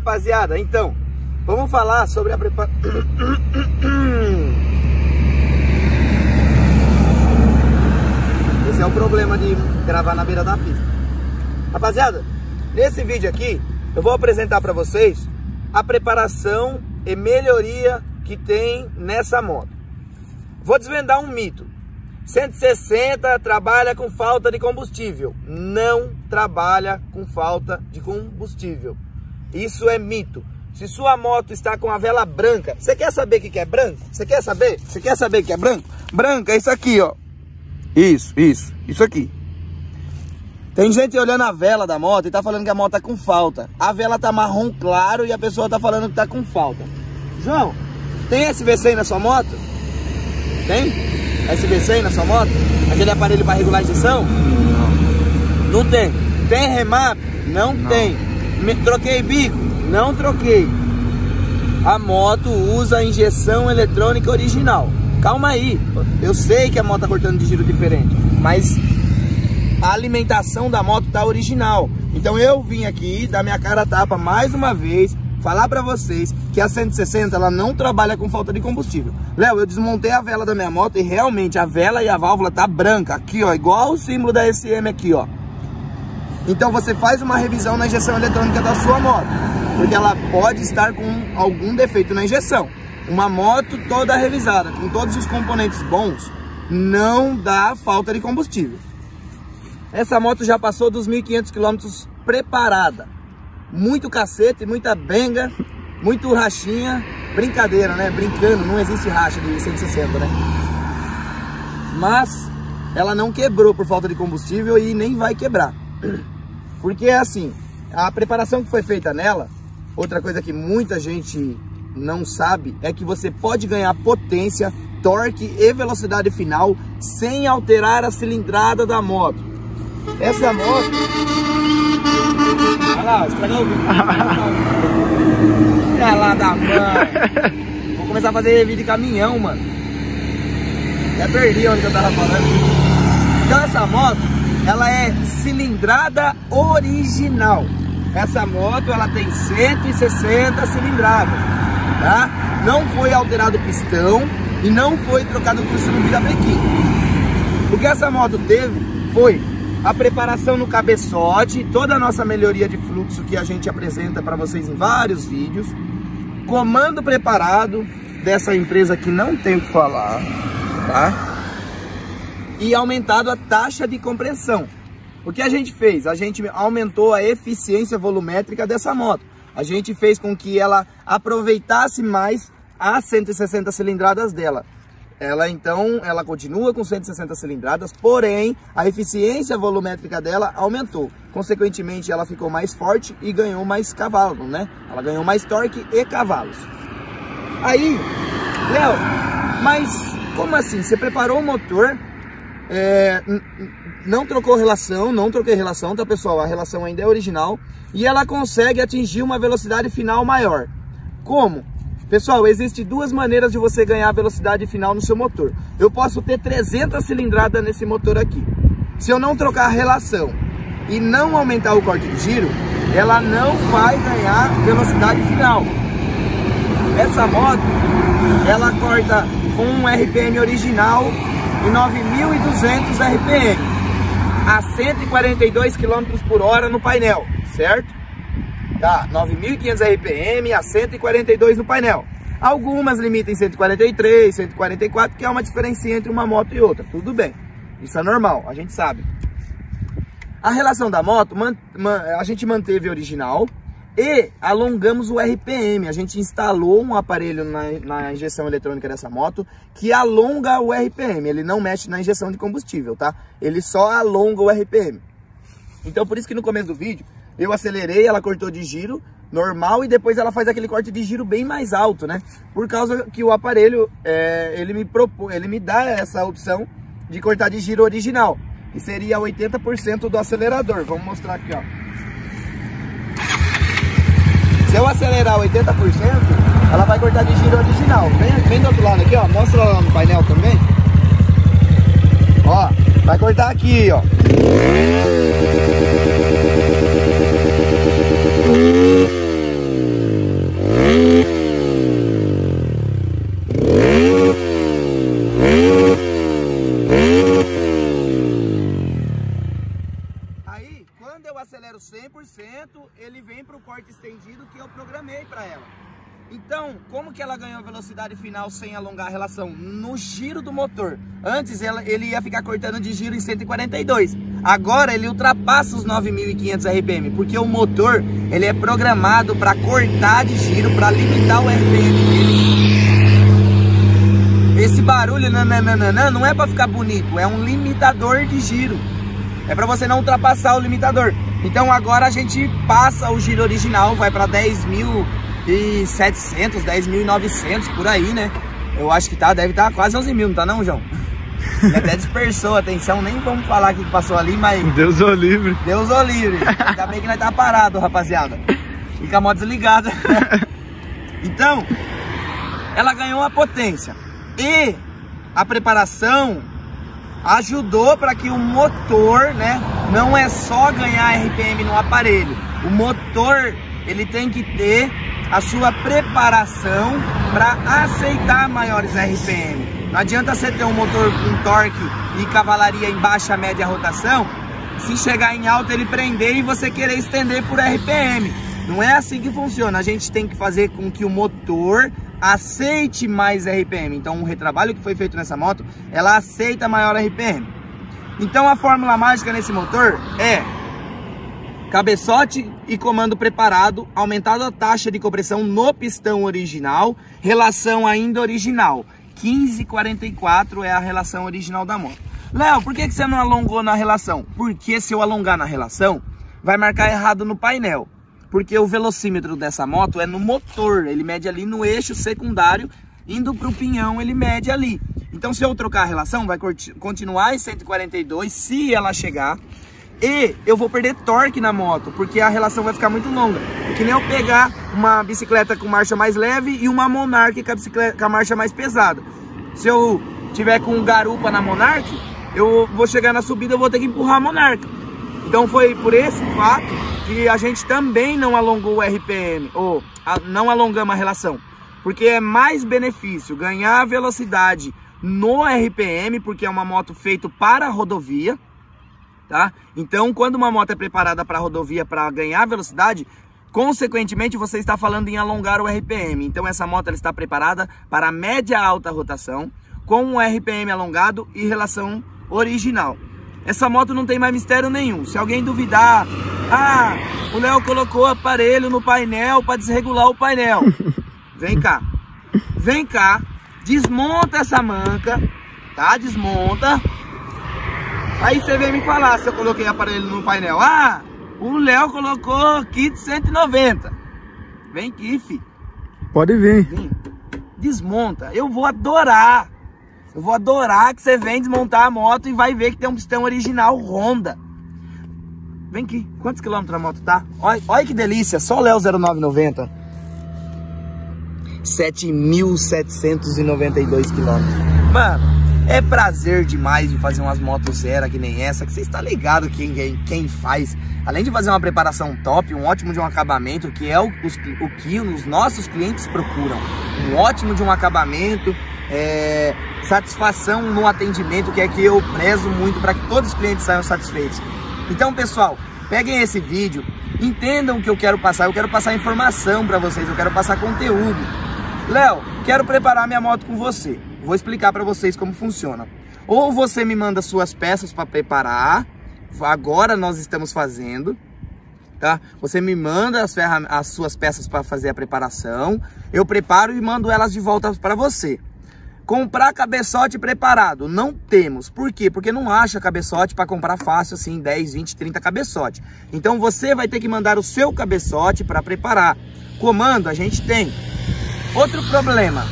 rapaziada? Então, vamos falar sobre a preparação... Esse é o problema de gravar na beira da pista. Rapaziada, nesse vídeo aqui, eu vou apresentar para vocês a preparação e melhoria que tem nessa moto. Vou desvendar um mito. 160 trabalha com falta de combustível. Não trabalha com falta de combustível. Isso é mito. Se sua moto está com a vela branca, você quer saber o que é branco? Você quer saber? Você quer saber o que é branco? Branca é isso aqui, ó. Isso, isso, isso aqui. Tem gente olhando a vela da moto e tá falando que a moto tá com falta. A vela tá marrom claro e a pessoa tá falando que tá com falta. João, tem SVC na sua moto? Tem? SVC aí na sua moto? Aquele aparelho para regular a injeção? Não. Não tem. Tem remap? Não, Não. tem. Me, troquei bico? Não troquei. A moto usa a injeção eletrônica original. Calma aí. Eu sei que a moto tá cortando de giro diferente, mas a alimentação da moto tá original. Então eu vim aqui dar minha cara tapa mais uma vez falar para vocês que a 160 ela não trabalha com falta de combustível. Léo, eu desmontei a vela da minha moto e realmente a vela e a válvula tá branca, aqui ó, igual o símbolo da SM aqui ó. Então você faz uma revisão na injeção eletrônica da sua moto, porque ela pode estar com algum defeito na injeção. Uma moto toda revisada, com todos os componentes bons, não dá falta de combustível. Essa moto já passou dos 1.500 km preparada muito cacete, muita benga, muito rachinha. Brincadeira, né? Brincando, não existe racha de 160, né? Mas ela não quebrou por falta de combustível e nem vai quebrar. Porque é assim, a preparação que foi feita nela, outra coisa que muita gente não sabe, é que você pode ganhar potência, torque e velocidade final sem alterar a cilindrada da moto. Essa moto Olha lá, estragou o vídeo. é lá da mãe. Vou começar a fazer vídeo de caminhão, mano. Já perdi onde eu tava falando. Então essa moto, ela é cilindrada original. Essa moto, ela tem 160 cilindradas, tá? Não foi alterado o pistão e não foi trocado o pistão no virabrequim. O que essa moto teve foi a preparação no cabeçote, toda a nossa melhoria de fluxo que a gente apresenta para vocês em vários vídeos, comando preparado dessa empresa que não tem o que falar, tá? E aumentado a taxa de compressão. O que a gente fez? A gente aumentou a eficiência volumétrica dessa moto. A gente fez com que ela aproveitasse mais as 160 cilindradas dela. Ela então, ela continua com 160 cilindradas, porém a eficiência volumétrica dela aumentou. Consequentemente, ela ficou mais forte e ganhou mais cavalos, né? Ela ganhou mais torque e cavalos. Aí, Léo, mas como assim? Você preparou o motor, é, não trocou relação, não troquei relação, tá pessoal? A relação ainda é original e ela consegue atingir uma velocidade final maior. Como? Pessoal, existem duas maneiras de você ganhar velocidade final no seu motor. Eu posso ter 300 cilindradas nesse motor aqui. Se eu não trocar a relação e não aumentar o corte de giro, ela não vai ganhar velocidade final. Essa moto, ela corta com um RPM original em 9.200 RPM a 142 km por hora no painel, certo? Tá, 9.500 RPM a 142 no painel. Algumas limitam em 143, 144, que é uma diferença entre uma moto e outra. Tudo bem, isso é normal, a gente sabe. A relação da moto, a gente manteve original e alongamos o RPM. A gente instalou um aparelho na, na, injeção eletrônica dessa moto que alonga o RPM. Ele não mexe na injeção de combustível, tá? Ele só alonga o RPM. Então, por isso que no começo do vídeo eu acelerei, ela cortou de giro normal e depois ela faz aquele corte de giro bem mais alto, né? Por causa que o aparelho, é, ele, me propô, ele me dá essa opção de cortar de giro original, que seria 80% do acelerador. Vamos mostrar aqui, ó. Se eu acelerar 80%, ela vai cortar de giro original. Vem, vem do outro lado aqui, ó. Mostra lá no painel também. Ó, vai cortar aqui, ó. lançamento, ele vem para o corte estendido que eu programei para ela. Então, como que ela ganhou velocidade final sem alongar a relação? No giro do motor. Antes ele ia ficar cortando de giro em 142. Agora ele ultrapassa os 9.500 RPM, porque o motor ele é programado para cortar de giro, para limitar o RPM dele. Esse barulho nananana, não é para ficar bonito, é um limitador de giro. É para você não ultrapassar o limitador. Então agora a gente passa o giro original, vai para 10 mil 10.700, 10.900 por aí, né? Eu acho que tá, deve estar tá quase 11 mil, não tá não, João? Ele até dispersou a atenção, nem vamos falar o que passou ali, mas... Deus o livre. Deus o livre. Ainda bem que nós tá parado, rapaziada. Fica a moto desligada. Então, ela ganhou a potência. E a preparação ajudou para que o motor, né, não é só ganhar RPM no aparelho. O motor, ele tem que ter a sua preparação para aceitar maiores RPM. Não adianta você ter um motor com torque e cavalaria em baixa média rotação, se chegar em alta ele prender e você querer estender por RPM. Não é assim que funciona. A gente tem que fazer com que o motor aceite mais RPM. Então o retrabalho que foi feito nessa moto, ela aceita maior RPM. Então a fórmula mágica nesse motor é cabeçote e comando preparado, aumentado a taxa de compressão no pistão original, relação ainda original. 15,44 é a relação original da moto. Léo, por que, que você não alongou na relação? Porque se eu alongar na relação, vai marcar errado no painel. Porque o velocímetro dessa moto é no motor, ele mede ali no eixo secundário, indo para o pinhão ele mede ali. Então se eu trocar a relação, vai continuar em 142 se ela chegar e eu vou perder torque na moto, porque a relação vai ficar muito longa. É que nem eu pegar uma bicicleta com marcha mais leve e uma Monarch com a, bicicleta, com a marcha mais pesada. Se eu tiver com garupa na Monarch, eu vou chegar na subida, eu vou ter que empurrar a Monarch. Então foi por esse fato que a gente também não alongou o RPM, ou a, não alongamos a relação. Porque é mais benefício ganhar velocidade no RPM, porque é uma moto feita para rodovia, tá? Então, quando uma moto é preparada para rodovia para ganhar velocidade, consequentemente você está falando em alongar o RPM. Então, essa moto ela está preparada para média alta rotação, com um RPM alongado e relação original. Essa moto não tem mais mistério nenhum. Se alguém duvidar, ah, o Léo colocou aparelho no painel para desregular o painel. Vem cá. Vem cá, desmonta essa manca, tá? Desmonta Aí você vem me falar se eu coloquei aparelho no painel. Ah, o Léo colocou kit 190. Vem aqui, fi. Pode vir. Vem. Desmonta. Eu vou adorar. Eu vou adorar que você vem desmontar a moto e vai ver que tem um pistão original Honda. Vem aqui. Quantos quilômetros a moto tá? Olha, olha que delícia. Só o Léo 0990. 7.792 quilômetros. Mano, é prazer demais de fazer umas motos zero que nem essa, que você está ligado quem, quem, quem faz. Além de fazer uma preparação top, um ótimo de um acabamento, que é o, os, o que os nossos clientes procuram. Um ótimo de um acabamento, é, satisfação no atendimento, que é que eu prezo muito para que todos os clientes saiam satisfeitos. Então, pessoal, peguem esse vídeo, entendam o que eu quero passar. Eu quero passar informação para vocês, eu quero passar conteúdo. Léo, quero preparar minha moto com você. Vou explicar para vocês como funciona. Ou você me manda suas peças para preparar, agora nós estamos fazendo, tá? Você me manda as, as suas peças para fazer a preparação, eu preparo e mando elas de volta para você. Comprar cabeçote preparado, não temos. Por quê? Porque não acha cabeçote para comprar fácil assim, 10, 20, 30 cabeçote. Então você vai ter que mandar o seu cabeçote para preparar. Comando a gente tem. Outro problema,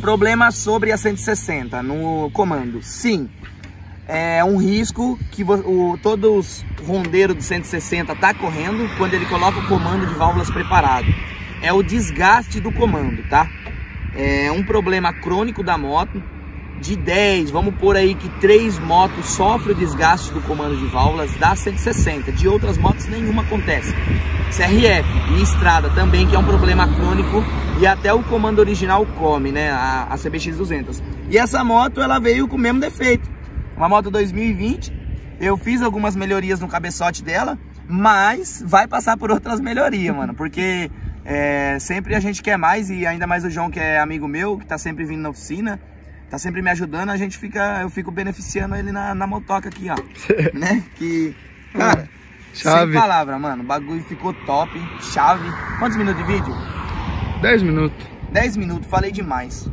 problema sobre a 160 no comando. Sim, é um risco que o, todos rondeiros do 160 tá correndo quando ele coloca o comando de válvulas preparado. É o desgaste do comando, tá? É um problema crônico da moto. De 10, vamos por aí que 3 motos sofrem o desgaste do comando de válvulas da 160. De outras motos nenhuma acontece. CRF e estrada também, que é um problema crônico e até o comando original come, né, a, a CBX 200. E essa moto, ela veio com o mesmo defeito. Uma moto 2020, eu fiz algumas melhorias no cabeçote dela, Mas vai passar por outras melhorias, mano. Porque é, sempre a gente quer mais e ainda mais o João, que é amigo meu, que tá sempre vindo na oficina, tá sempre me ajudando, a gente fica, eu fico beneficiando ele na, na motoca aqui, ó. né? Que, cara, chave. sem palavra, mano. O bagulho ficou top, chave. Quantos minutos de vídeo? 10 minutos. 10 minutos, falei demais.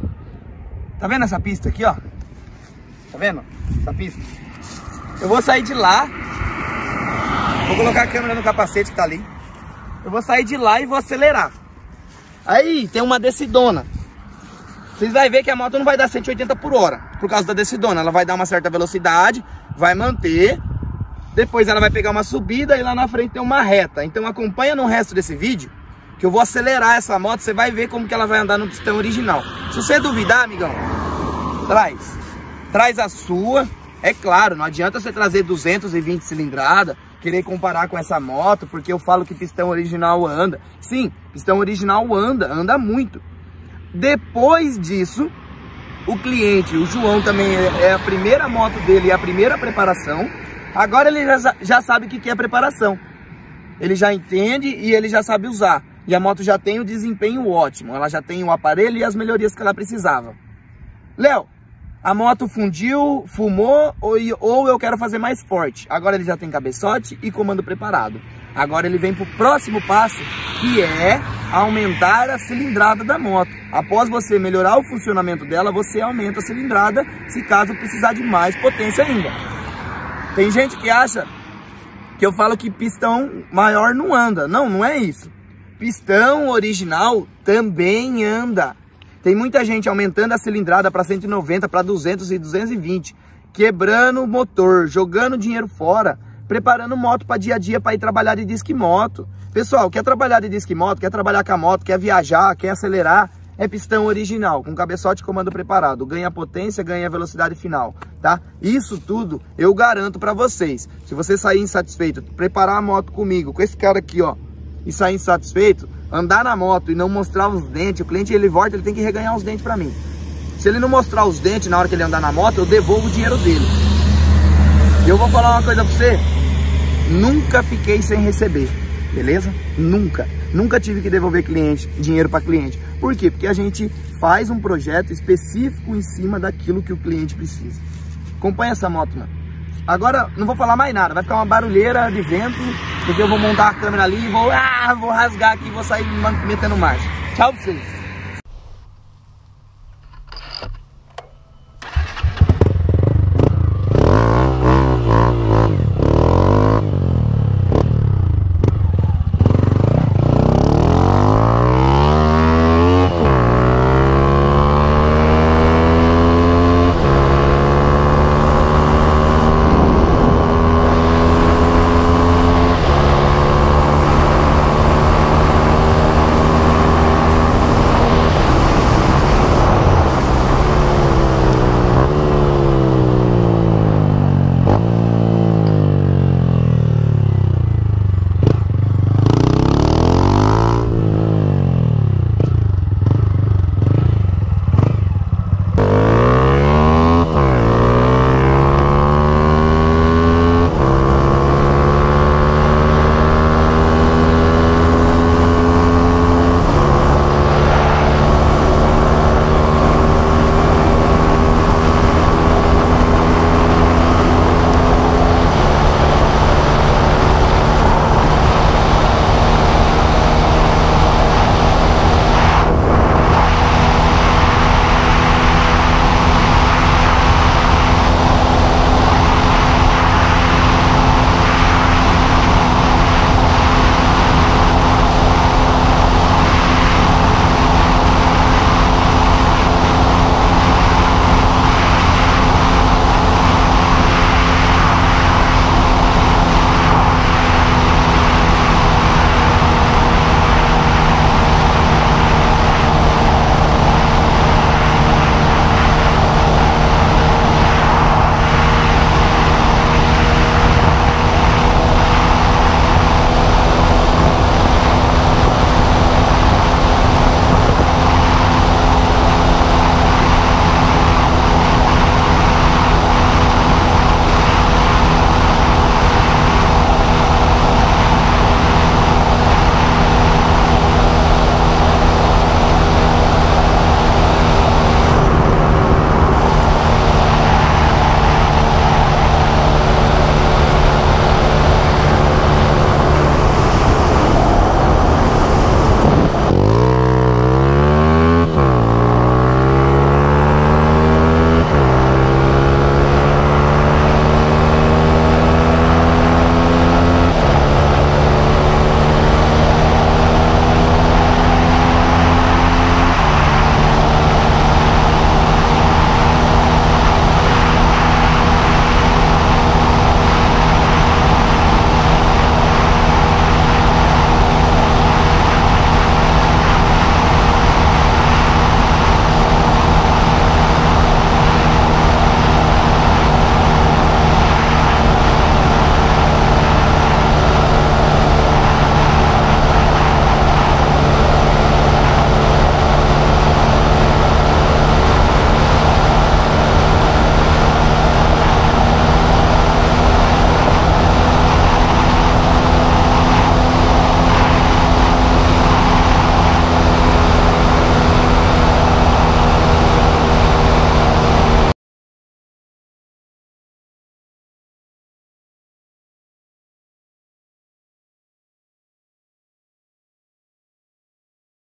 Tá vendo essa pista aqui, ó? Tá vendo? Essa pista. Eu vou sair de lá. Vou colocar a câmera no capacete que tá ali. Eu vou sair de lá e vou acelerar. Aí tem uma decidona. Vocês vão ver que a moto não vai dar 180 por hora. Por causa da decidona. Ela vai dar uma certa velocidade. Vai manter. Depois ela vai pegar uma subida e lá na frente tem uma reta. Então acompanha no resto desse vídeo. Que eu vou acelerar essa moto. Você vai ver como que ela vai andar no pistão original. Se você duvidar, amigão. Traz. Traz a sua. É claro, não adianta você trazer 220 cilindrada querer comparar com essa moto, porque eu falo que pistão original anda. Sim, pistão original anda, anda muito. Depois disso, o cliente, o João também é, é a primeira moto dele, é a primeira preparação. Agora ele já, já sabe o que é preparação. Ele já entende e ele já sabe usar. E a moto já tem o desempenho ótimo. Ela já tem o aparelho e as melhorias que ela precisava. Léo, a moto fundiu, fumou ou, ou eu quero fazer mais forte. Agora ele já tem cabeçote e comando preparado. Agora ele vem para o próximo passo, que é aumentar a cilindrada da moto. Após você melhorar o funcionamento dela, você aumenta a cilindrada, se caso precisar de mais potência ainda. Tem gente que acha que eu falo que pistão maior não anda. Não, não é isso. Pistão original também anda. Tem muita gente aumentando a cilindrada para 190, para 200 e 220, quebrando o motor, jogando dinheiro fora, preparando moto para dia a dia para ir trabalhar de disque moto. Pessoal, quer trabalhar de disque moto, quer trabalhar com a moto, quer viajar, quer acelerar, é pistão original, com cabeçote e comando preparado. Ganha potência, ganha velocidade final, tá? Isso tudo eu garanto para vocês. Se você sair insatisfeito, preparar a moto comigo, com esse cara aqui, ó, e sair insatisfeito, andar na moto e não mostrar os dentes, o cliente ele volta, ele tem que reganhar os dentes para mim. Se ele não mostrar os dentes na hora que ele andar na moto, eu devolvo o dinheiro dele. E eu vou falar uma coisa pra você, nunca fiquei sem receber, beleza? Nunca. Nunca tive que devolver cliente, dinheiro para cliente. Por quê? Porque a gente faz um projeto específico em cima daquilo que o cliente precisa. Acompanha essa moto, mano. Agora, não vou falar mais nada, vai ficar uma barulheira de vento, porque eu vou montar a câmera ali e vou, ah, vou rasgar aqui, vou sair metendo marcha. Tchau pra vocês.